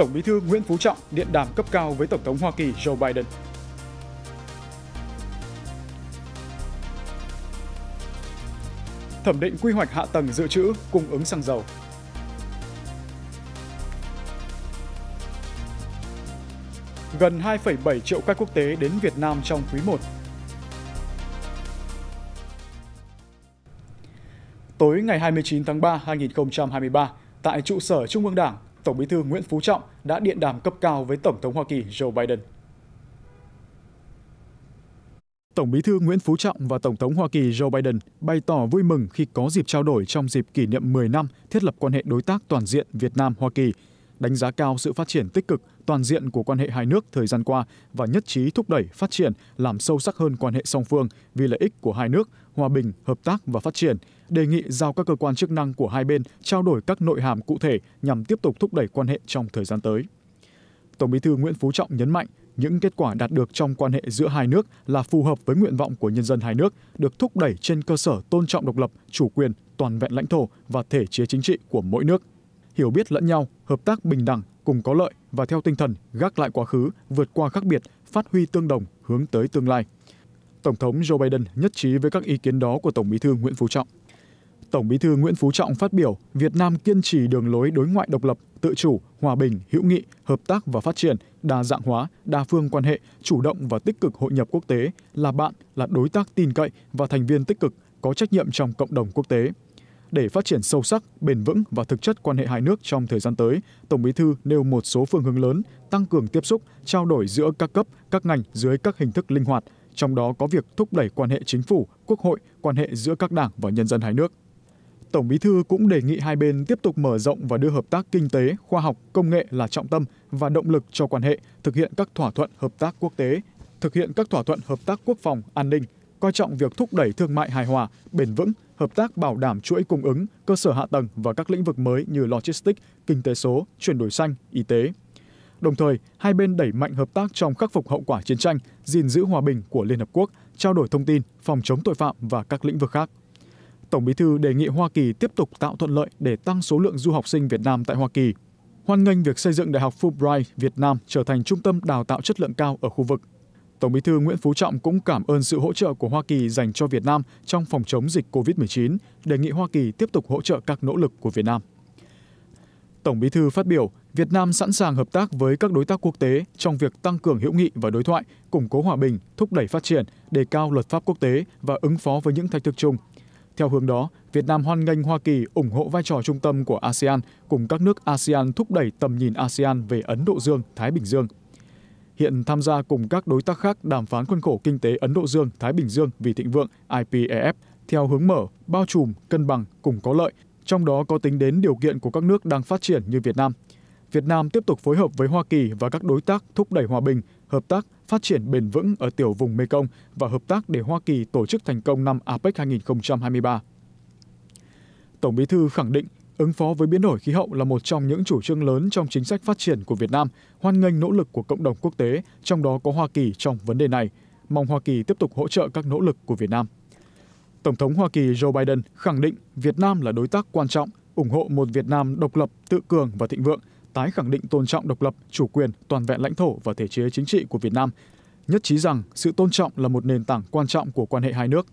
Tổng Bí thư Nguyễn Phú Trọng điện đàm cấp cao với Tổng thống Hoa Kỳ Joe Biden. Thẩm định quy hoạch hạ tầng dự trữ cung ứng xăng dầu. Gần 2,7 triệu khách quốc tế đến Việt Nam trong quý 1. Tối ngày 29 tháng 3 2023, tại trụ sở Trung ương Đảng, Tổng Bí thư Nguyễn Phú Trọng đã điện đàm cấp cao với Tổng thống Hoa Kỳ Joe Biden. Tổng Bí thư Nguyễn Phú Trọng và Tổng thống Hoa Kỳ Joe Biden bày tỏ vui mừng khi có dịp trao đổi trong dịp kỷ niệm 10 năm thiết lập quan hệ đối tác toàn diện Việt Nam Hoa Kỳ, đánh giá cao sự phát triển tích cực toàn diện của quan hệ hai nước thời gian qua và nhất trí thúc đẩy phát triển, làm sâu sắc hơn quan hệ song phương vì lợi ích của hai nước, hòa bình, hợp tác và phát triển, đề nghị giao các cơ quan chức năng của hai bên trao đổi các nội hàm cụ thể nhằm tiếp tục thúc đẩy quan hệ trong thời gian tới. Tổng Bí thư Nguyễn Phú Trọng nhấn mạnh những kết quả đạt được trong quan hệ giữa hai nước là phù hợp với nguyện vọng của nhân dân hai nước, được thúc đẩy trên cơ sở tôn trọng độc lập, chủ quyền, toàn vẹn lãnh thổ và thể chế chính trị của mỗi nước. Hiểu biết lẫn nhau, hợp tác bình đẳng, cùng có lợi và theo tinh thần gác lại quá khứ, vượt qua khác biệt, phát huy tương đồng, hướng tới tương lai. Tổng thống Joe Biden nhất trí với các ý kiến đó của Tổng Bí thư Nguyễn Phú Trọng. Tổng Bí thư Nguyễn Phú Trọng phát biểu, Việt Nam kiên trì đường lối đối ngoại độc lập, tự chủ, hòa bình, hữu nghị, hợp tác và phát triển, đa dạng hóa, đa phương quan hệ, chủ động và tích cực hội nhập quốc tế, là bạn, là đối tác tin cậy và thành viên tích cực, có trách nhiệm trong cộng đồng quốc tế. Để phát triển sâu sắc, bền vững và thực chất quan hệ hai nước trong thời gian tới, Tổng Bí thư nêu một số phương hướng lớn, tăng cường tiếp xúc, trao đổi giữa các cấp, các ngành dưới các hình thức linh hoạt, trong đó có việc thúc đẩy quan hệ chính phủ, quốc hội, quan hệ giữa các đảng và nhân dân hai nước. Tổng Bí thư cũng đề nghị hai bên tiếp tục mở rộng và đưa hợp tác kinh tế, khoa học, công nghệ là trọng tâm và động lực cho quan hệ, thực hiện các thỏa thuận hợp tác quốc tế, thực hiện các thỏa thuận hợp tác quốc phòng, an ninh, coi trọng việc thúc đẩy thương mại hài hòa, bền vững, hợp tác bảo đảm chuỗi cung ứng, cơ sở hạ tầng và các lĩnh vực mới như logistics, kinh tế số, chuyển đổi xanh, y tế. Đồng thời, hai bên đẩy mạnh hợp tác trong khắc phục hậu quả chiến tranh, gìn giữ hòa bình của Liên Hợp Quốc, trao đổi thông tin, phòng chống tội phạm và các lĩnh vực khác. Tổng Bí thư đề nghị Hoa Kỳ tiếp tục tạo thuận lợi để tăng số lượng du học sinh Việt Nam tại Hoa Kỳ. Hoan nghênh việc xây dựng Đại học Fulbright Việt Nam trở thành trung tâm đào tạo chất lượng cao ở khu vực. Tổng Bí thư Nguyễn Phú Trọng cũng cảm ơn sự hỗ trợ của Hoa Kỳ dành cho Việt Nam trong phòng chống dịch COVID-19, đề nghị Hoa Kỳ tiếp tục hỗ trợ các nỗ lực của Việt Nam. Tổng Bí thư phát biểu, Việt Nam sẵn sàng hợp tác với các đối tác quốc tế trong việc tăng cường hữu nghị và đối thoại, củng cố hòa bình, thúc đẩy phát triển, đề cao luật pháp quốc tế và ứng phó với những thách thức chung. Theo hướng đó, Việt Nam hoan nghênh Hoa Kỳ ủng hộ vai trò trung tâm của ASEAN cùng các nước ASEAN thúc đẩy tầm nhìn ASEAN về Ấn Độ Dương, Thái Bình Dương. Hiện tham gia cùng các đối tác khác đàm phán khuôn khổ kinh tế Ấn Độ Dương, Thái Bình Dương vì thịnh vượng IPEF theo hướng mở, bao trùm, cân bằng, cùng có lợi, trong đó có tính đến điều kiện của các nước đang phát triển như Việt Nam. Việt Nam tiếp tục phối hợp với Hoa Kỳ và các đối tác thúc đẩy hòa bình, hợp tác, phát triển bền vững ở tiểu vùng Mekong và hợp tác để Hoa Kỳ tổ chức thành công năm APEC 2023. Tổng Bí thư khẳng định ứng phó với biến đổi khí hậu là một trong những chủ trương lớn trong chính sách phát triển của Việt Nam, hoan nghênh nỗ lực của cộng đồng quốc tế, trong đó có Hoa Kỳ trong vấn đề này, mong Hoa Kỳ tiếp tục hỗ trợ các nỗ lực của Việt Nam. Tổng thống Hoa Kỳ Joe Biden khẳng định Việt Nam là đối tác quan trọng, ủng hộ một Việt Nam độc lập, tự cường và thịnh vượng, tái khẳng định tôn trọng độc lập, chủ quyền, toàn vẹn lãnh thổ và thể chế chính trị của Việt Nam, nhất trí rằng sự tôn trọng là một nền tảng quan trọng của quan hệ hai nước.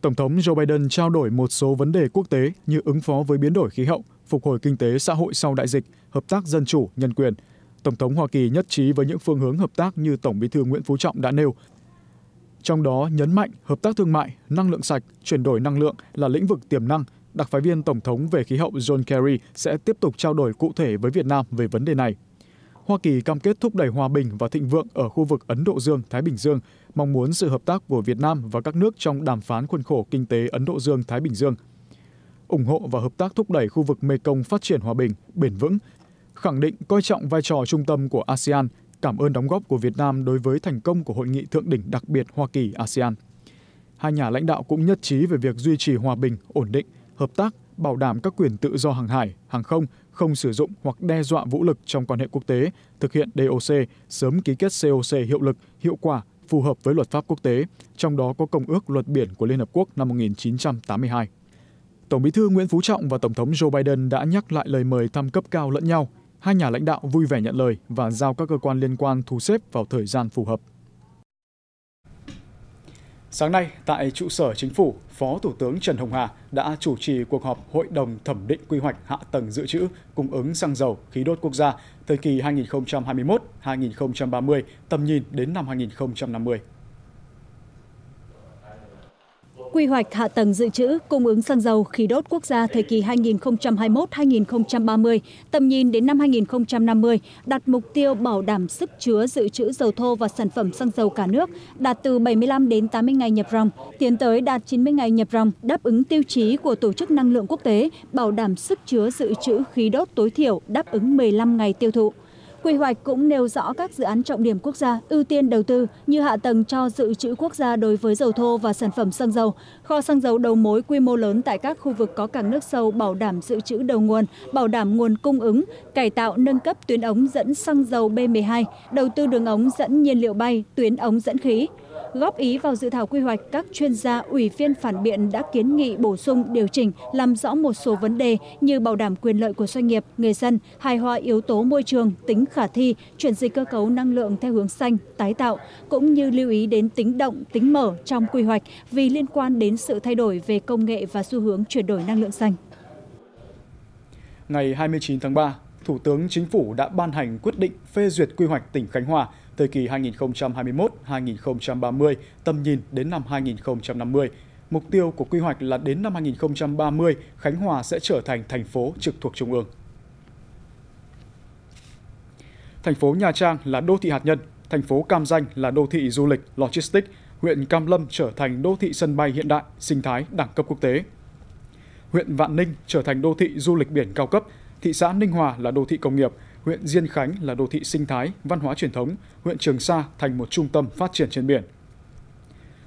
Tổng thống Joe Biden trao đổi một số vấn đề quốc tế như ứng phó với biến đổi khí hậu, phục hồi kinh tế xã hội sau đại dịch, hợp tác dân chủ, nhân quyền. Tổng thống Hoa Kỳ nhất trí với những phương hướng hợp tác như Tổng Bí thư Nguyễn Phú Trọng đã nêu. Trong đó nhấn mạnh hợp tác thương mại, năng lượng sạch, chuyển đổi năng lượng là lĩnh vực tiềm năng. Đặc phái viên Tổng thống về khí hậu John Kerry sẽ tiếp tục trao đổi cụ thể với Việt Nam về vấn đề này. Hoa Kỳ cam kết thúc đẩy hòa bình và thịnh vượng ở khu vực Ấn Độ Dương, Thái Bình Dương, mong muốn sự hợp tác của Việt Nam và các nước trong đàm phán khuôn khổ kinh tế Ấn Độ Dương, Thái Bình Dương. ủng hộ và hợp tác thúc đẩy khu vực Mekong phát triển hòa bình, bền vững, khẳng định coi trọng vai trò trung tâm của ASEAN, cảm ơn đóng góp của Việt Nam đối với thành công của hội nghị thượng đỉnh đặc biệt Hoa Kỳ ASEAN. Hai nhà lãnh đạo cũng nhất trí về việc duy trì hòa bình, ổn định, hợp tác, bảo đảm các quyền tự do hàng hải, hàng không, không sử dụng hoặc đe dọa vũ lực trong quan hệ quốc tế, thực hiện DOC, sớm ký kết COC hiệu lực, hiệu quả, phù hợp với luật pháp quốc tế, trong đó có Công ước Luật Biển của Liên Hợp Quốc năm 1982. Tổng bí thư Nguyễn Phú Trọng và Tổng thống Joe Biden đã nhắc lại lời mời thăm cấp cao lẫn nhau. hai nhà lãnh đạo vui vẻ nhận lời và giao các cơ quan liên quan thu xếp vào thời gian phù hợp. Sáng nay, tại trụ sở chính phủ, Phó Thủ tướng Trần Hồng Hà đã chủ trì cuộc họp Hội đồng thẩm định quy hoạch hạ tầng dự trữ cung ứng xăng dầu khí đốt quốc gia thời kỳ 2021-2030, tầm nhìn đến năm 2050. Quy hoạch hạ tầng dự trữ cung ứng xăng dầu khí đốt quốc gia thời kỳ 2021-2030, tầm nhìn đến năm 2050, đặt mục tiêu bảo đảm sức chứa dự trữ dầu thô và sản phẩm xăng dầu cả nước đạt từ 75 đến 80 ngày nhập ròng, tiến tới đạt 90 ngày nhập ròng, đáp ứng tiêu chí của Tổ chức Năng lượng Quốc tế, bảo đảm sức chứa dự trữ khí đốt tối thiểu đáp ứng 15 ngày tiêu thụ. Quy hoạch cũng nêu rõ các dự án trọng điểm quốc gia ưu tiên đầu tư như hạ tầng cho dự trữ quốc gia đối với dầu thô và sản phẩm xăng dầu, kho xăng dầu đầu mối quy mô lớn tại các khu vực có cảng nước sâu bảo đảm dự trữ đầu nguồn, bảo đảm nguồn cung ứng, cải tạo nâng cấp tuyến ống dẫn xăng dầu B12, đầu tư đường ống dẫn nhiên liệu bay, tuyến ống dẫn khí góp ý vào dự thảo quy hoạch các chuyên gia ủy viên phản biện đã kiến nghị bổ sung điều chỉnh làm rõ một số vấn đề như bảo đảm quyền lợi của doanh nghiệp người dân hài hòa yếu tố môi trường tính khả thi chuyển dịch cơ cấu năng lượng theo hướng xanh tái tạo cũng như lưu ý đến tính động tính mở trong quy hoạch vì liên quan đến sự thay đổi về công nghệ và xu hướng chuyển đổi năng lượng xanh. Ngày 29 tháng 3, Thủ tướng Chính phủ đã ban hành quyết định phê duyệt quy hoạch tỉnh Khánh Hòa thời kỳ 2021-2030, tầm nhìn đến năm 2050. Mục tiêu của quy hoạch là đến năm 2030, Khánh Hòa sẽ trở thành thành phố trực thuộc Trung ương. Thành phố Nha Trang là đô thị hạt nhân, thành phố Cam Danh là đô thị du lịch, logistics, huyện Cam Lâm trở thành đô thị sân bay hiện đại, sinh thái, đẳng cấp quốc tế. Huyện Vạn Ninh trở thành đô thị du lịch biển cao cấp, thị xã Ninh Hòa là đô thị công nghiệp, huyện Diên Khánh là đô thị sinh thái, văn hóa truyền thống, huyện Trường Sa thành một trung tâm phát triển trên biển.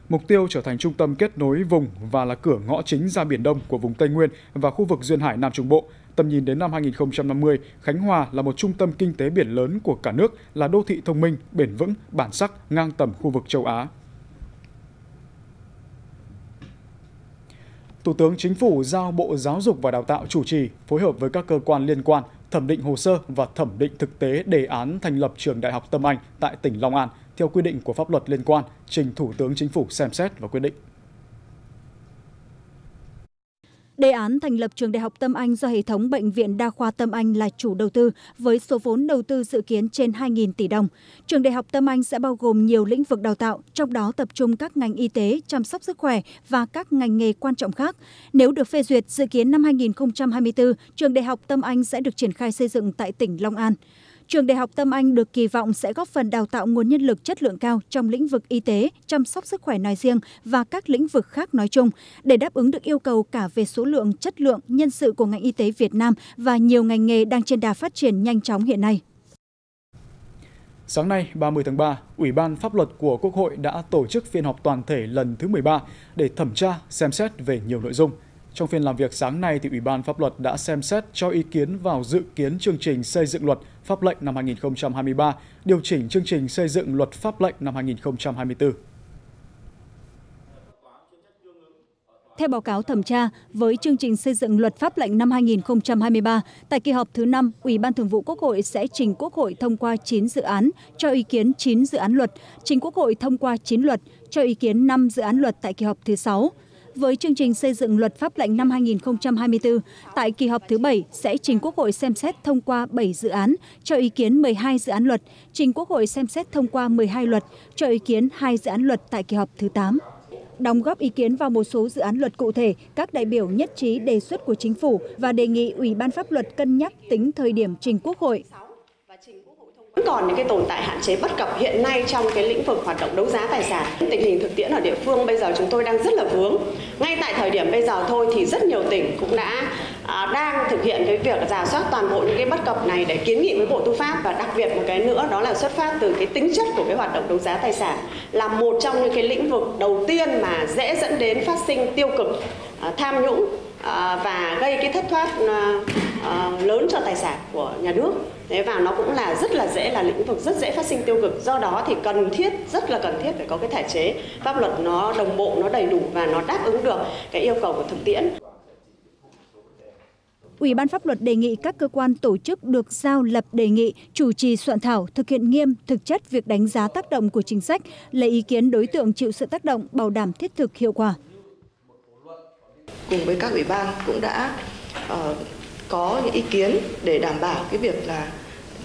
Mục tiêu trở thành trung tâm kết nối vùng và là cửa ngõ chính ra Biển Đông của vùng Tây Nguyên và khu vực Duyên Hải Nam Trung Bộ. Tầm nhìn đến năm 2050, Khánh Hòa là một trung tâm kinh tế biển lớn của cả nước, là đô thị thông minh, bền vững, bản sắc, ngang tầm khu vực châu Á. Thủ tướng Chính phủ giao Bộ Giáo dục và Đào tạo chủ trì, phối hợp với các cơ quan liên quan thẩm định hồ sơ và thẩm định thực tế đề án thành lập trường Đại học Tâm Anh tại tỉnh Long An theo quy định của pháp luật liên quan, trình Thủ tướng Chính phủ xem xét và quyết định. Đề án thành lập trường Đại học Tâm Anh do hệ thống Bệnh viện Đa khoa Tâm Anh là chủ đầu tư với số vốn đầu tư dự kiến trên 2.000 tỷ đồng. Trường Đại học Tâm Anh sẽ bao gồm nhiều lĩnh vực đào tạo, trong đó tập trung các ngành y tế, chăm sóc sức khỏe và các ngành nghề quan trọng khác. Nếu được phê duyệt, dự kiến năm 2024, trường Đại học Tâm Anh sẽ được triển khai xây dựng tại tỉnh Long An. Trường Đại học Tâm Anh được kỳ vọng sẽ góp phần đào tạo nguồn nhân lực chất lượng cao trong lĩnh vực y tế, chăm sóc sức khỏe nói riêng và các lĩnh vực khác nói chung, để đáp ứng được yêu cầu cả về số lượng, chất lượng, nhân sự của ngành y tế Việt Nam và nhiều ngành nghề đang trên đà phát triển nhanh chóng hiện nay. Sáng nay, 30 tháng 3, Ủy ban Pháp luật của Quốc hội đã tổ chức phiên họp toàn thể lần thứ 13 để thẩm tra, xem xét về nhiều nội dung. Trong phiên làm việc sáng nay, thì Ủy ban Pháp luật đã xem xét cho ý kiến vào dự kiến chương trình xây dựng luật pháp lệnh năm 2023, điều chỉnh chương trình xây dựng luật pháp lệnh năm 2024. Theo báo cáo thẩm tra, với chương trình xây dựng luật pháp lệnh năm 2023, tại kỳ họp thứ 5, Ủy ban Thường vụ Quốc hội sẽ trình Quốc hội thông qua 9 dự án, cho ý kiến 9 dự án luật, trình Quốc hội thông qua 9 luật, cho ý kiến 5 dự án luật tại kỳ họp thứ 6 với chương trình xây dựng luật pháp lệnh năm 2024, tại kỳ họp thứ bảy sẽ trình Quốc hội xem xét thông qua bảy dự án, cho ý kiến 12 dự án luật, trình Quốc hội xem xét thông qua 12 luật, cho ý kiến hai dự án luật tại kỳ họp thứ tám. đóng góp ý kiến vào một số dự án luật cụ thể, các đại biểu nhất trí đề xuất của chính phủ và đề nghị Ủy ban pháp luật cân nhắc tính thời điểm trình Quốc hội vẫn còn những cái tồn tại hạn chế bất cập hiện nay trong cái lĩnh vực hoạt động đấu giá tài sản. Tình hình thực tiễn ở địa phương bây giờ chúng tôi đang rất là vướng. Ngay tại thời điểm bây giờ thôi thì rất nhiều tỉnh cũng đã à, đang thực hiện cái việc giả soát toàn bộ những cái bất cập này để kiến nghị với Bộ Tư pháp và đặc biệt một cái nữa đó là xuất phát từ cái tính chất của cái hoạt động đấu giá tài sản là một trong những cái lĩnh vực đầu tiên mà dễ dẫn đến phát sinh tiêu cực à, tham nhũng à, và gây cái thất thoát à, à, lớn cho tài sản của nhà nước thế và nó cũng là rất là dễ là lĩnh vực rất dễ phát sinh tiêu cực. Do đó thì cần thiết rất là cần thiết phải có cái thể chế. Pháp luật nó đồng bộ nó đầy đủ và nó đáp ứng được cái yêu cầu của thực tiễn. Ủy ban pháp luật đề nghị các cơ quan tổ chức được giao lập đề nghị chủ trì soạn thảo thực hiện nghiêm thực chất việc đánh giá tác động của chính sách, lấy ý kiến đối tượng chịu sự tác động bảo đảm thiết thực hiệu quả. Cùng với các ủy ban cũng đã uh, có những ý kiến để đảm bảo cái việc là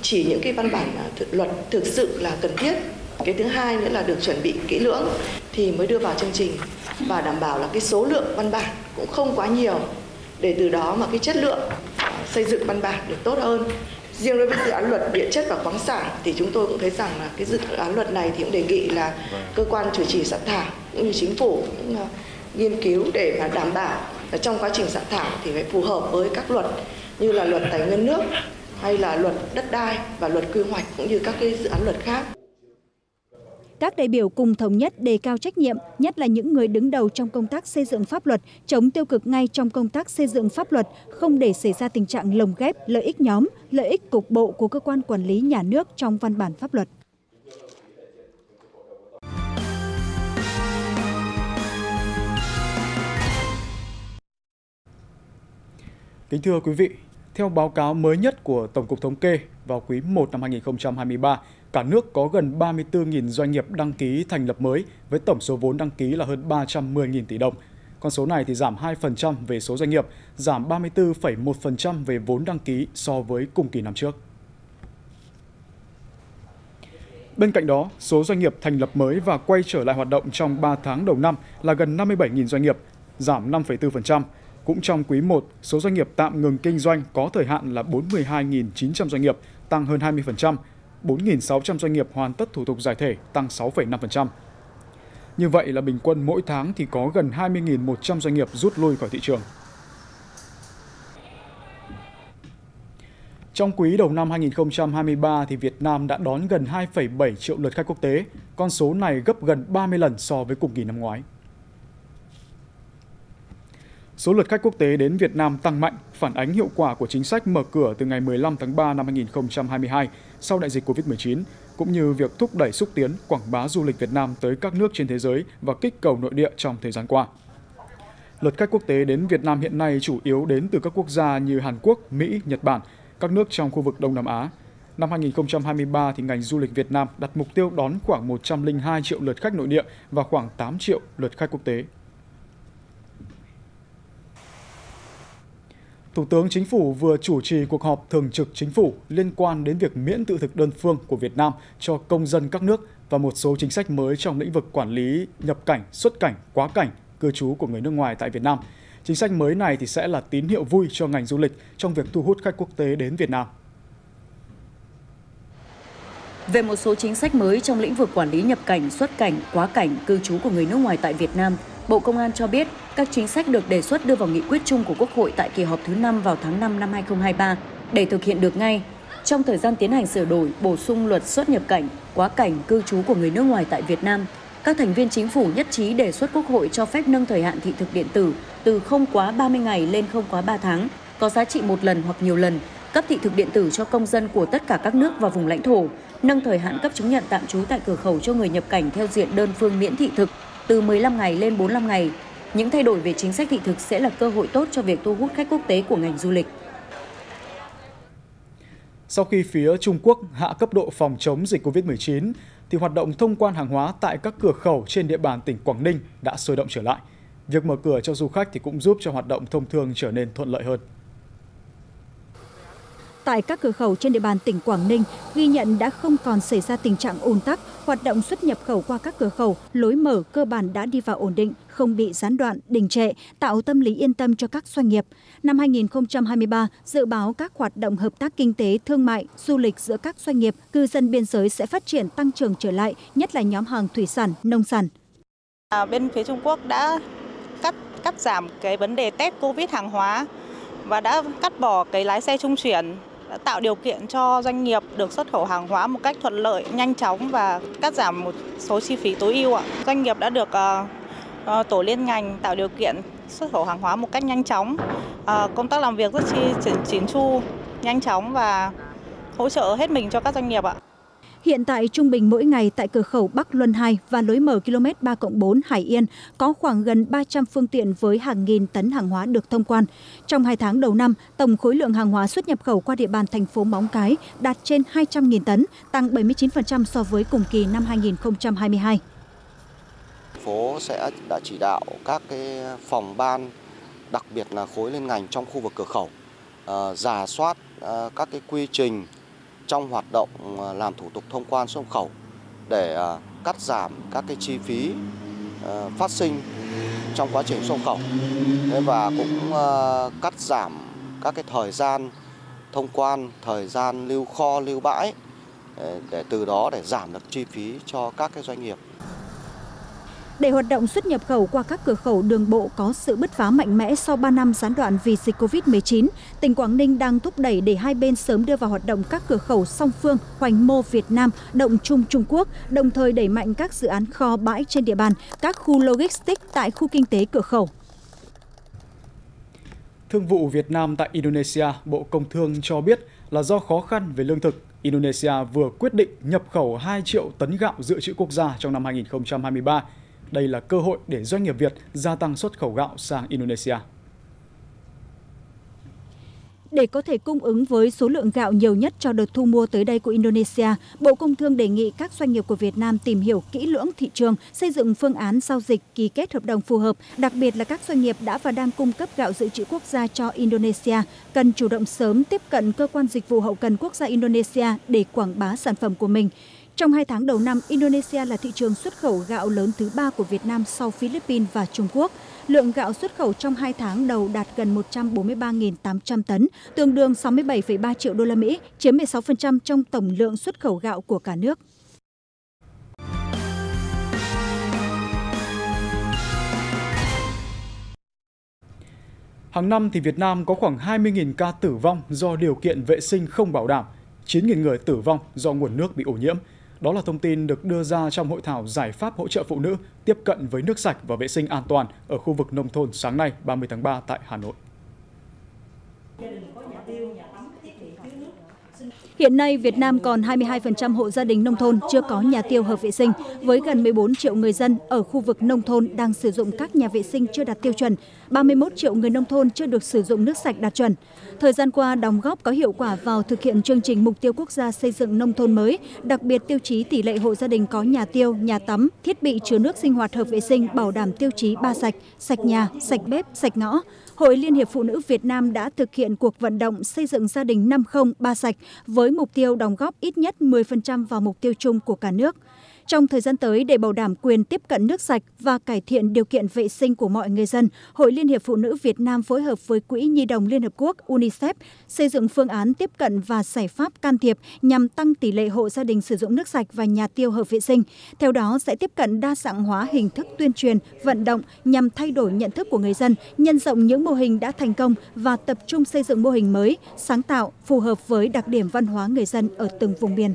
chỉ những cái văn bản thực luật thực sự là cần thiết. Cái thứ hai nữa là được chuẩn bị kỹ lưỡng thì mới đưa vào chương trình. Và đảm bảo là cái số lượng văn bản cũng không quá nhiều. Để từ đó mà cái chất lượng xây dựng văn bản được tốt hơn. Riêng đối với dự án luật địa chất và khoáng sản thì chúng tôi cũng thấy rằng là cái dự án luật này thì cũng đề nghị là cơ quan chủ trì soạn thảo cũng như chính phủ cũng nghiên cứu để mà đảm bảo là trong quá trình soạn thảo thì phải phù hợp với các luật như là luật tài nguyên nước hay là luật đất đai và luật quy hoạch cũng như các cái dự án luật khác. Các đại biểu cùng thống nhất đề cao trách nhiệm, nhất là những người đứng đầu trong công tác xây dựng pháp luật, chống tiêu cực ngay trong công tác xây dựng pháp luật, không để xảy ra tình trạng lồng ghép lợi ích nhóm, lợi ích cục bộ của cơ quan quản lý nhà nước trong văn bản pháp luật. Kính thưa quý vị, theo báo cáo mới nhất của Tổng cục Thống kê, vào quý 1 năm 2023, cả nước có gần 34.000 doanh nghiệp đăng ký thành lập mới với tổng số vốn đăng ký là hơn 310.000 tỷ đồng. Con số này thì giảm 2% về số doanh nghiệp, giảm 34,1% về vốn đăng ký so với cùng kỳ năm trước. Bên cạnh đó, số doanh nghiệp thành lập mới và quay trở lại hoạt động trong 3 tháng đầu năm là gần 57.000 doanh nghiệp, giảm 5,4%. Cũng trong quý 1, số doanh nghiệp tạm ngừng kinh doanh có thời hạn là 42.900 doanh nghiệp, tăng hơn 20%, 4.600 doanh nghiệp hoàn tất thủ tục giải thể, tăng 6,5%. Như vậy là bình quân mỗi tháng thì có gần 20.100 doanh nghiệp rút lui khỏi thị trường. Trong quý đầu năm 2023 thì Việt Nam đã đón gần 2,7 triệu lượt khách quốc tế, con số này gấp gần 30 lần so với cùng kỳ năm ngoái. Số lượt khách quốc tế đến Việt Nam tăng mạnh, phản ánh hiệu quả của chính sách mở cửa từ ngày 15 tháng 3 năm 2022 sau đại dịch COVID-19, cũng như việc thúc đẩy xúc tiến quảng bá du lịch Việt Nam tới các nước trên thế giới và kích cầu nội địa trong thời gian qua. Lượt khách quốc tế đến Việt Nam hiện nay chủ yếu đến từ các quốc gia như Hàn Quốc, Mỹ, Nhật Bản, các nước trong khu vực Đông Nam Á. Năm 2023 thì ngành du lịch Việt Nam đặt mục tiêu đón khoảng 102 triệu lượt khách nội địa và khoảng 8 triệu lượt khách quốc tế. Thủ tướng Chính phủ vừa chủ trì cuộc họp thường trực chính phủ liên quan đến việc miễn tự thực đơn phương của Việt Nam cho công dân các nước và một số chính sách mới trong lĩnh vực quản lý nhập cảnh, xuất cảnh, quá cảnh, cư trú của người nước ngoài tại Việt Nam. Chính sách mới này thì sẽ là tín hiệu vui cho ngành du lịch trong việc thu hút khách quốc tế đến Việt Nam. Về một số chính sách mới trong lĩnh vực quản lý nhập cảnh, xuất cảnh, quá cảnh, cư trú của người nước ngoài tại Việt Nam, Bộ Công an cho biết các chính sách được đề xuất đưa vào nghị quyết chung của Quốc hội tại kỳ họp thứ 5 vào tháng 5 năm 2023 để thực hiện được ngay. Trong thời gian tiến hành sửa đổi, bổ sung luật xuất nhập cảnh, quá cảnh, cư trú của người nước ngoài tại Việt Nam, các thành viên chính phủ nhất trí đề xuất Quốc hội cho phép nâng thời hạn thị thực điện tử từ không quá 30 ngày lên không quá 3 tháng, có giá trị một lần hoặc nhiều lần, cấp thị thực điện tử cho công dân của tất cả các nước và vùng lãnh thổ, nâng thời hạn cấp chứng nhận tạm trú tại cửa khẩu cho người nhập cảnh theo diện đơn phương miễn thị thực từ 15 ngày lên 45 ngày. Những thay đổi về chính sách thị thực sẽ là cơ hội tốt cho việc thu hút khách quốc tế của ngành du lịch. Sau khi phía Trung Quốc hạ cấp độ phòng chống dịch COVID-19, thì hoạt động thông quan hàng hóa tại các cửa khẩu trên địa bàn tỉnh Quảng Ninh đã sôi động trở lại. Việc mở cửa cho du khách thì cũng giúp cho hoạt động thông thương trở nên thuận lợi hơn tại các cửa khẩu trên địa bàn tỉnh Quảng Ninh ghi nhận đã không còn xảy ra tình trạng ồn tắc, hoạt động xuất nhập khẩu qua các cửa khẩu, lối mở cơ bản đã đi vào ổn định, không bị gián đoạn, đình trệ, tạo tâm lý yên tâm cho các doanh nghiệp. Năm 2023, dự báo các hoạt động hợp tác kinh tế, thương mại, du lịch giữa các doanh nghiệp, cư dân biên giới sẽ phát triển tăng trưởng trở lại, nhất là nhóm hàng thủy sản, nông sản. À, bên phía Trung Quốc đã cắt cắt giảm cái vấn đề test Covid hàng hóa và đã cắt bỏ cái lái xe trung chuyển đã tạo điều kiện cho doanh nghiệp được xuất khẩu hàng hóa một cách thuận lợi, nhanh chóng và cắt giảm một số chi phí tối ưu ạ. Doanh nghiệp đã được uh, tổ liên ngành tạo điều kiện xuất khẩu hàng hóa một cách nhanh chóng. Uh, công tác làm việc rất chi chỉnh, chỉnh chu, nhanh chóng và hỗ trợ hết mình cho các doanh nghiệp ạ. Hiện tại trung bình mỗi ngày tại cửa khẩu Bắc Luân 2 và lối mở km 3 4 Hải Yên có khoảng gần 300 phương tiện với hàng nghìn tấn hàng hóa được thông quan. Trong hai tháng đầu năm, tổng khối lượng hàng hóa xuất nhập khẩu qua địa bàn thành phố Móng Cái đạt trên 200.000 tấn, tăng 79% so với cùng kỳ năm 2022. Phố sẽ đã chỉ đạo các cái phòng ban, đặc biệt là khối liên ngành trong khu vực cửa khẩu, ờ, uh, giả soát uh, các cái quy trình trong hoạt động ờ, làm thủ tục thông quan xuất khẩu để ờ, cắt giảm các cái chi phí ờ, phát sinh trong quá trình xuất khẩu và cũng cắt giảm các cái thời gian thông quan, thời gian lưu kho, lưu bãi để từ đó để giảm được chi phí cho các cái doanh nghiệp. Để hoạt động xuất nhập khẩu qua các cửa khẩu đường bộ có sự bứt phá mạnh mẽ sau 3 năm gián đoạn vì dịch Covid-19, tỉnh Quảng Ninh đang thúc đẩy để hai bên sớm đưa vào hoạt động các cửa khẩu song phương Hoành Mô Việt Nam, Động Trung Trung Quốc, đồng thời đẩy mạnh các dự án kho bãi trên địa bàn, các khu logistics tại khu kinh tế cửa khẩu. Thương vụ Việt Nam tại Indonesia, Bộ Công Thương cho biết là do khó khăn về lương thực, Indonesia vừa quyết định nhập khẩu 2 triệu tấn gạo dự trữ quốc gia trong năm 2023 đây là cơ hội để doanh nghiệp Việt gia tăng xuất khẩu gạo sang Indonesia. Để có thể cung ứng với số lượng gạo nhiều nhất cho đợt thu mua tới đây của Indonesia, Bộ Công Thương đề nghị các doanh nghiệp của Việt Nam tìm hiểu kỹ lưỡng thị trường, xây dựng phương án giao dịch, ký kết hợp đồng phù hợp, đặc biệt là các doanh nghiệp đã và đang cung cấp gạo dự trữ quốc gia cho Indonesia, cần chủ động sớm tiếp cận cơ quan dịch vụ hậu cần quốc gia Indonesia để quảng bá sản phẩm của mình. Trong hai tháng đầu năm, Indonesia là thị trường xuất khẩu gạo lớn thứ ba của Việt Nam sau Philippines và Trung Quốc. Lượng gạo xuất khẩu trong hai tháng đầu đạt gần 143.800 tấn, tương đương 67,3 triệu đô la Mỹ, chiếm 16% trong tổng lượng xuất khẩu gạo của cả nước. Hàng năm thì Việt Nam có khoảng 20.000 ca tử vong do điều kiện vệ sinh không bảo đảm, 9.000 người tử vong do nguồn nước bị ô nhiễm. Đó là thông tin được đưa ra trong hội thảo giải pháp hỗ trợ phụ nữ tiếp cận với nước sạch và vệ sinh an toàn ở khu vực nông thôn sáng nay 30 tháng 3 tại Hà Nội. Hiện nay, Việt Nam còn 22% hộ gia đình nông thôn chưa có nhà tiêu hợp vệ sinh, với gần 14 triệu người dân ở khu vực nông thôn đang sử dụng các nhà vệ sinh chưa đạt tiêu chuẩn, 31 triệu người nông thôn chưa được sử dụng nước sạch đạt chuẩn. Thời gian qua, đóng góp có hiệu quả vào thực hiện chương trình mục tiêu quốc gia xây dựng nông thôn mới, đặc biệt tiêu chí tỷ lệ hộ gia đình có nhà tiêu, nhà tắm, thiết bị chứa nước sinh hoạt hợp vệ sinh bảo đảm tiêu chí ba sạch, sạch nhà, sạch bếp, sạch ngõ Hội Liên hiệp Phụ nữ Việt Nam đã thực hiện cuộc vận động xây dựng gia đình 50 ba sạch với mục tiêu đóng góp ít nhất 10% vào mục tiêu chung của cả nước. Trong thời gian tới, để bảo đảm quyền tiếp cận nước sạch và cải thiện điều kiện vệ sinh của mọi người dân, Hội Liên hiệp Phụ nữ Việt Nam phối hợp với Quỹ Nhi đồng Liên Hợp Quốc UNICEF xây dựng phương án tiếp cận và giải pháp can thiệp nhằm tăng tỷ lệ hộ gia đình sử dụng nước sạch và nhà tiêu hợp vệ sinh. Theo đó, sẽ tiếp cận đa dạng hóa hình thức tuyên truyền, vận động nhằm thay đổi nhận thức của người dân, nhân rộng những mô hình đã thành công và tập trung xây dựng mô hình mới, sáng tạo, phù hợp với đặc điểm văn hóa người dân ở từng vùng miền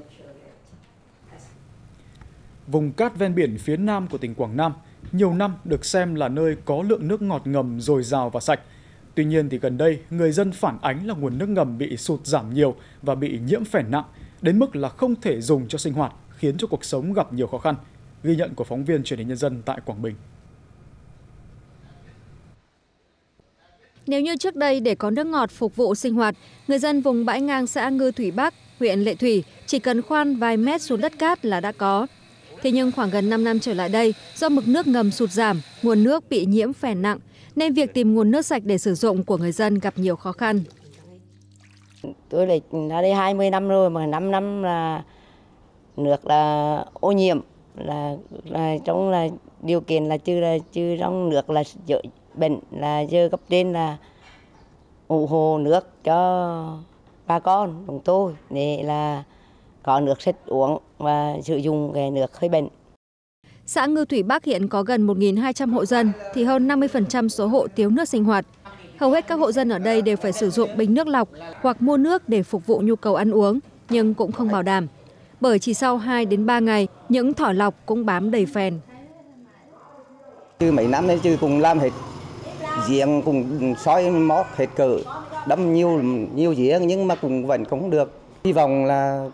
vùng cát ven biển phía nam của tỉnh Quảng Nam nhiều năm được xem là nơi có lượng nước ngọt ngầm dồi dào và sạch. Tuy nhiên thì gần đây, người dân phản ánh là nguồn nước ngầm bị sụt giảm nhiều và bị nhiễm phèn nặng, đến mức là không thể dùng cho sinh hoạt, khiến cho cuộc sống gặp nhiều khó khăn. Ghi nhận của phóng viên truyền hình nhân dân tại Quảng Bình. Nếu như trước đây để có nước ngọt phục vụ sinh hoạt, người dân vùng bãi ngang xã Ngư Thủy Bắc, huyện Lệ Thủy chỉ cần khoan vài mét xuống đất cát là đã có. Thế nhưng khoảng gần 5 năm trở lại đây, do mực nước ngầm sụt giảm, nguồn nước bị nhiễm phèn nặng, nên việc tìm nguồn nước sạch để sử dụng của người dân gặp nhiều khó khăn. Tôi đã ra đây 20 năm rồi mà 5 năm là nước là ô nhiễm là, là trong là điều kiện là chưa là chưa trong nước là dễ bệnh là dơ cấp trên là ủng hộ nước cho bà con chúng tôi để là có nước sạch uống và sử dụng cái nước khơi bệnh. Xã Ngư Thủy Bắc hiện có gần 1.200 hộ dân, thì hơn 50% số hộ thiếu nước sinh hoạt. Hầu hết các hộ dân ở đây đều phải sử dụng bình nước lọc hoặc mua nước để phục vụ nhu cầu ăn uống, nhưng cũng không bảo đảm. Bởi chỉ sau 2 đến 3 ngày, những thỏi lọc cũng bám đầy phèn. Chứ mấy năm nay chứ cùng làm hết giếng cùng soi mót hết cỡ đâm nhiều nhiều giếng nhưng mà cũng vẫn không được hy vọng là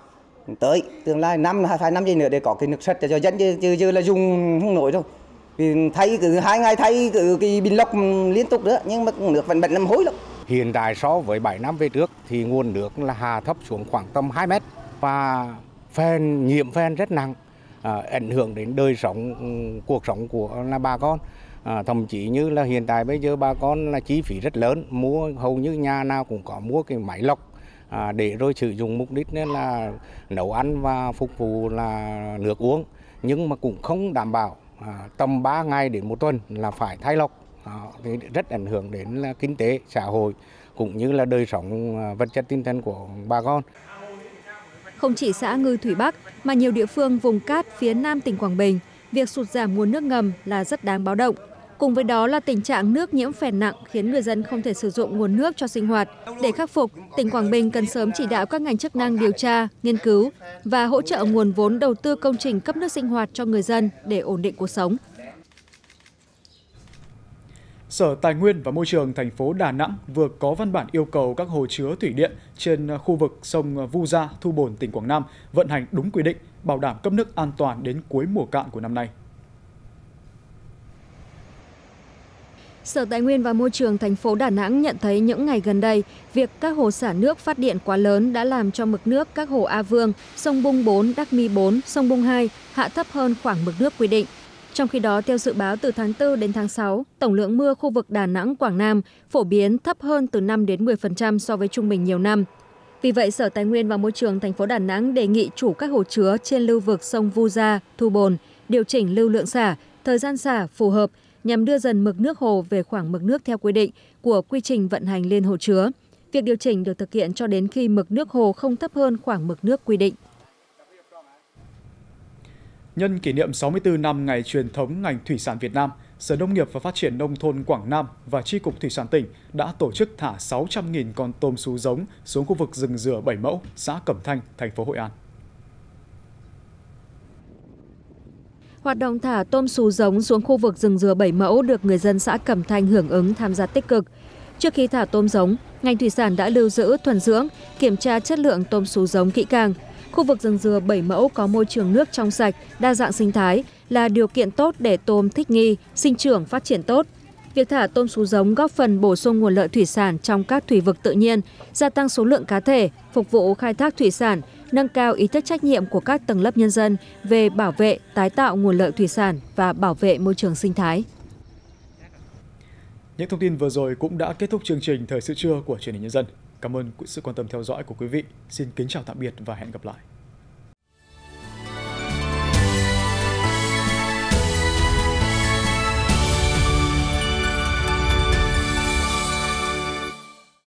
tới. Tương lai năm phải năm gì nữa để có cái nước sạch cho dân chứ chứ là dùng không nổi đâu. Vì thay cứ hai ngày thay cứ cái bình lọc liên tục nữa nhưng mà nước vẫn bệnh làm hối lắm. Hiện tại so với 7 năm về trước thì nguồn nước là hạ thấp xuống khoảng tầm 2 mét và phèn nhiễm phèn rất nặng à, ảnh hưởng đến đời sống cuộc sống của là bà con. À, thậm chí như là hiện tại bây giờ bà con là chi phí rất lớn mua hầu như nhà nào cũng có mua cái máy lọc à, để rồi sử dụng mục đích nên là nấu ăn và phục vụ là nước uống nhưng mà cũng không đảm bảo à, tầm 3 ngày đến một tuần là phải thay lọc à, thì rất ảnh hưởng đến là kinh tế xã hội cũng như là đời sống à, vật chất tinh thần của bà con. Không chỉ xã Ngư Thủy Bắc mà nhiều địa phương vùng cát phía nam tỉnh Quảng Bình, việc sụt giảm nguồn nước ngầm là rất đáng báo động. Cùng với đó là tình trạng nước nhiễm phèn nặng khiến người dân không thể sử dụng nguồn nước cho sinh hoạt. Để khắc phục, tỉnh Quảng Bình cần sớm chỉ đạo các ngành chức năng điều tra, nghiên cứu và hỗ trợ nguồn vốn đầu tư công trình cấp nước sinh hoạt cho người dân để ổn định cuộc sống. Sở Tài nguyên và Môi trường thành phố Đà Nẵng vừa có văn bản yêu cầu các hồ chứa thủy điện trên khu vực sông Vu Gia, Thu Bồn, tỉnh Quảng Nam vận hành đúng quy định, bảo đảm cấp nước an toàn đến cuối mùa cạn của năm nay. Sở Tài nguyên và Môi trường thành phố Đà Nẵng nhận thấy những ngày gần đây, việc các hồ xả nước phát điện quá lớn đã làm cho mực nước các hồ A Vương, sông Bung Bốn, Đắc Mi Bốn, sông Bung Hai hạ thấp hơn khoảng mực nước quy định. Trong khi đó, theo dự báo từ tháng 4 đến tháng 6, tổng lượng mưa khu vực Đà Nẵng, Quảng Nam phổ biến thấp hơn từ 5 đến 10% so với trung bình nhiều năm. Vì vậy, Sở Tài nguyên và Môi trường thành phố Đà Nẵng đề nghị chủ các hồ chứa trên lưu vực sông Vu Gia, Thu Bồn điều chỉnh lưu lượng xả, thời gian xả phù hợp nhằm đưa dần mực nước hồ về khoảng mực nước theo quy định của quy trình vận hành liên hồ chứa. Việc điều chỉnh được thực hiện cho đến khi mực nước hồ không thấp hơn khoảng mực nước quy định. Nhân kỷ niệm 64 năm ngày truyền thống ngành thủy sản Việt Nam, Sở Nông nghiệp và Phát triển Nông thôn Quảng Nam và Tri Cục Thủy sản tỉnh đã tổ chức thả 600.000 con tôm sú giống xuống khu vực rừng dừa 7 mẫu, xã Cẩm Thanh, thành phố Hội An. Hoạt động thả tôm sú giống xuống khu vực rừng dừa bảy mẫu được người dân xã Cẩm Thanh hưởng ứng tham gia tích cực. Trước khi thả tôm giống, ngành thủy sản đã lưu giữ, thuần dưỡng, kiểm tra chất lượng tôm sú giống kỹ càng. Khu vực rừng dừa bảy mẫu có môi trường nước trong sạch, đa dạng sinh thái là điều kiện tốt để tôm thích nghi, sinh trưởng, phát triển tốt. Việc thả tôm sú giống góp phần bổ sung nguồn lợi thủy sản trong các thủy vực tự nhiên, gia tăng số lượng cá thể, phục vụ khai thác thủy sản, nâng cao ý thức trách nhiệm của các tầng lớp nhân dân về bảo vệ, tái tạo nguồn lợi thủy sản và bảo vệ môi trường sinh thái. Những thông tin vừa rồi cũng đã kết thúc chương trình Thời sự trưa của truyền hình nhân dân. Cảm ơn sự quan tâm theo dõi của quý vị. Xin kính chào tạm biệt và hẹn gặp lại.